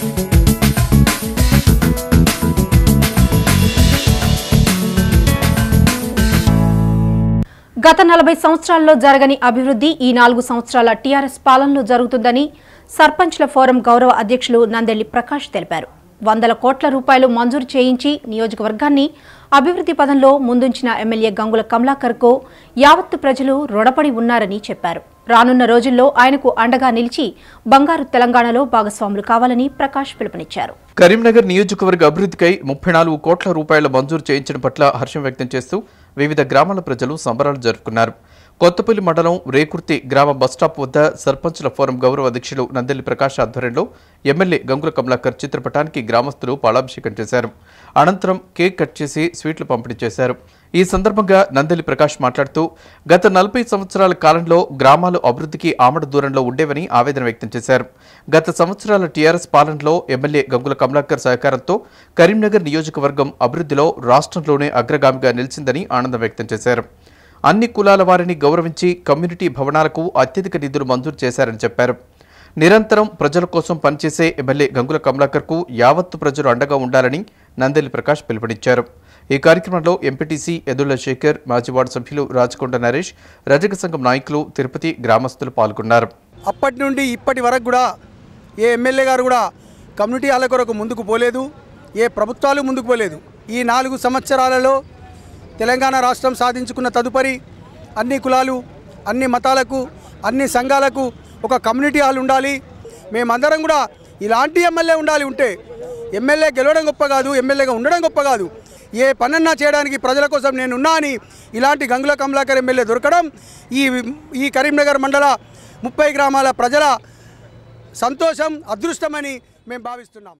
గత నలభై సంవత్సరాల్లో జరగని అభివృద్ధి ఈ నాలుగు సంవత్సరాల టీఆర్ఎస్ పాలనలో జరుగుతుందని సర్పంచ్ల ఫోరం గౌరవ అధ్యక్షులు నందెల్లి ప్రకాష్ తెలిపారు. వందల కోట్ల రూపాయలు మంజూరు చేయించి నియోజకవర్గాన్ని అభివృద్ధి పదంలో ముందుంచిన ఎమ్మెల్యే గంగుల కమలాకర్కు యావత్తు ప్రజలు రుణపడి ఉన్నారని చెప్పారు. రానున్న రోజుల్లో ఆయనకు అండగా నిలిచి బంగారు తెలంగాణలో భాగస్వాములు కావాలని ప్రకాష్ పిలుపునిచ్చారు. కరీంనగర్ నియోజకవర్గ అభివృద్ధికై ముప్పై నాలుగు కోట్ల రూపాయల మంజూరు చేయించడం పట్ల హర్షం వ్యక్తం చేస్తూ వివిధ గ్రామాల ప్రజలు సంబరాలు జరుపుకున్నారు. కొత్తపల్లి మండలం రేకుర్తి గ్రామ బస్టాప్ వద్ద సర్పంచ్ల ఫోరం గౌరవ అధ్యక్షులు నందెల్లి ప్రకాష్ ఆధ్వర్యంలో ఎమ్మెల్యే గంగుల కమలాకర్ చిత్రపటానికి గ్రామస్తులు పాలాభిషేకం చేశారు. అనంతరం కేక్ కట్ చేసి స్వీట్లు పంపిణీ చేశారు. ఈ సందర్భంగా నందెల్లి ప్రకాష్ మాట్లాడుతూ గత నలభై సంవత్సరాల కాలంలో గ్రామాలు అభివృద్ధికి ఆమడ దూరంలో ఉండేవని ఆవేదన వ్యక్తం చేశారు. గత సంవత్సరాల టీఆర్ఎస్ పాలనలో ఎమ్మెల్యే గంగుల కమలాకర్ సహకారంతో కరీంనగర్ నియోజకవర్గం అభివృద్ధిలో రాష్ట్రంలోనే అగ్రగామిగా నిలిచిందని ఆనందం వ్యక్తం చేశారు. అన్ని కులాల వారిని గౌరవించి కమ్యూనిటీ భవనాలకు అత్యధిక నిధులు మంజూరు చేశారని చెప్పారు. నిరంతరం ప్రజల కోసం పనిచేసే ఎమ్మెల్యే గంగుల కమలాకర్కు యావత్తు ప్రజలు అండగా ఉండాలని నందెల్లి ప్రకాష్ పిలుపునిచ్చారు. ఈ కార్యక్రమంలో ఎంపీటీసీ ఎదుళ్ళ శేఖర్ మాజీ వార్డు సభ్యులు రాజకొండ నరేష్ రజక సంఘం నాయకులు తిరుపతి గ్రామస్తులు పాల్గొన్నారు. అప్పటి నుండి ఇప్పటి వరకు కూడా ఏ ఎమ్మెల్యే గారు కూడా కమ్యూనిటీ వాళ్ళ కొరకు ముందుకు పోలేదు ఏ ప్రభుత్వాలు ముందుకు పోలేదు. ఈ నాలుగు సంవత్సరాలలో తెలంగాణ రాష్ట్రం సాధించుకున్న తదుపరి అన్ని కులాలు అన్ని మతాలకు అన్ని సంఘాలకు ఒక కమ్యూనిటీ హాల్ ఉండాలి. మేమందరం కూడా ఇలాంటి ఎమ్మెల్యే ఉండాలి ఉంటే ఎమ్మెల్యే గెలవడం గొప్ప కాదు ఎమ్మెల్యేగా ఉండడం గొప్ప కాదు. ఏ పనన్నా చేయడానికి ప్రజల కోసం నేనున్నా అని ఇలాంటి గంగుల కమలాకర్ ఎమ్మెల్యే దొరకడం ఈ ఈ కరీంనగర్ మండల ముప్పై గ్రామాల ప్రజల సంతోషం అదృష్టమని మేము భావిస్తున్నాం.